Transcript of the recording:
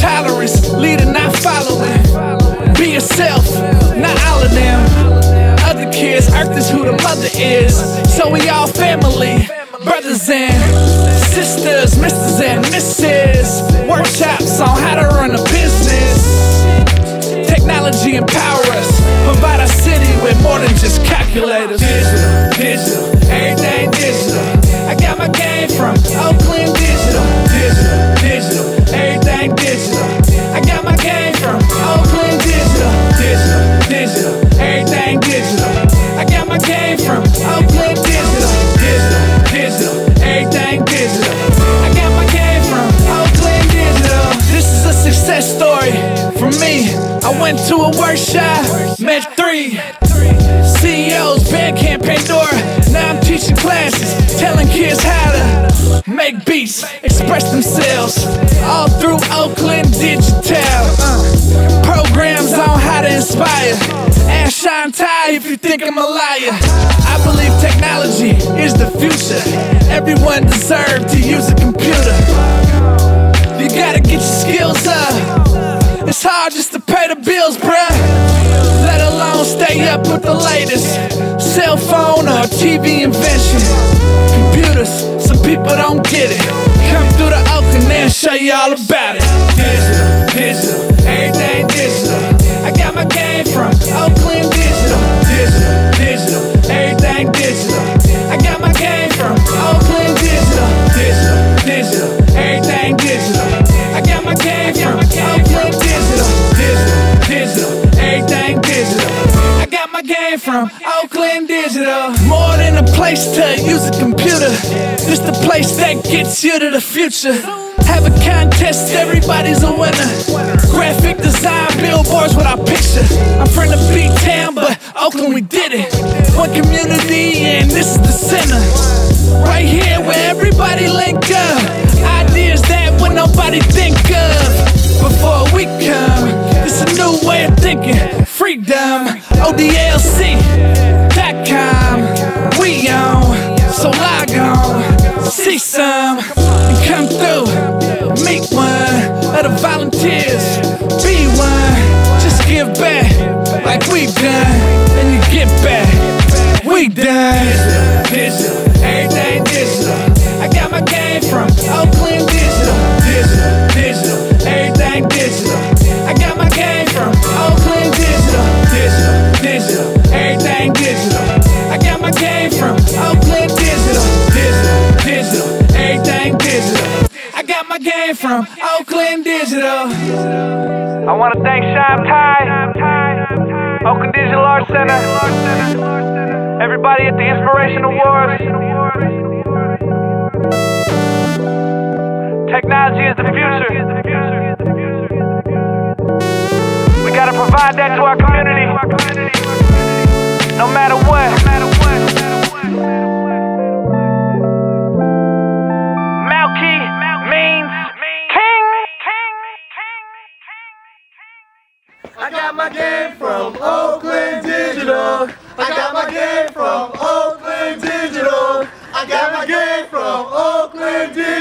Tolerance, leading, not following. Be yourself, not all of them. Other kids, Earth is who the mother is. So we all family, brothers and sisters, misters and misses. Workshops on how to run a business. Technology empower us, provide our city with more than just calculators. Digital, digital, everything digital. I got my game from Oakland story for me. I went to a workshop, met three CEOs, Bandcamp, Pandora. Now I'm teaching classes, telling kids how to make beats, express themselves, all through Oakland Digital. Uh, programs on how to inspire. Ask Shaun Tai if you think I'm a liar. I believe technology is the future. Everyone deserves to use a computer. With the latest cell phone or TV invention. Computers, some people don't get it. Come through the Oakland and show you all about it. Digital, digital, got my game from Oakland Digital. More than a place to use a computer. This the place that gets you to the future. Have a contest, everybody's a winner. Graphic design, billboards with our picture. I'm from the beat town, but Oakland, we did it. One community, and this is the center. Right here where everybody link up. Ideas that when nobody think of. Before we come, it's a new way of thinking. Freedom, ODLC.com. We on, so log on, see some, and come through. Meet one of the volunteers. Be one, just give back like we've done, and you get back. We done. From Oakland Digital. I want to thank Shaun Tai, Oakland Digital Arts Center, everybody at the Inspiration Awards. Technology is the future. We gotta provide that to our community, no matter what. I got my game from Oakland Digital. I got my game from Oakland Digital. I got my game from Oakland Digital.